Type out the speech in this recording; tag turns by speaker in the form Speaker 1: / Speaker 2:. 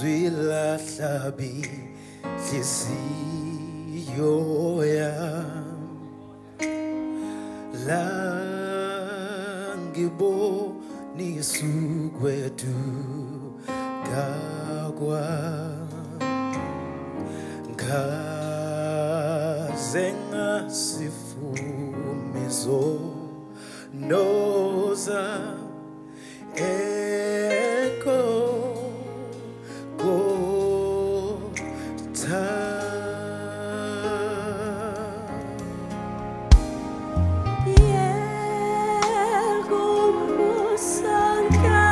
Speaker 1: izwi lahlabi hliziyo yami la ngibonisa ukwethu kakwa ngaze ngasifumizo noza come.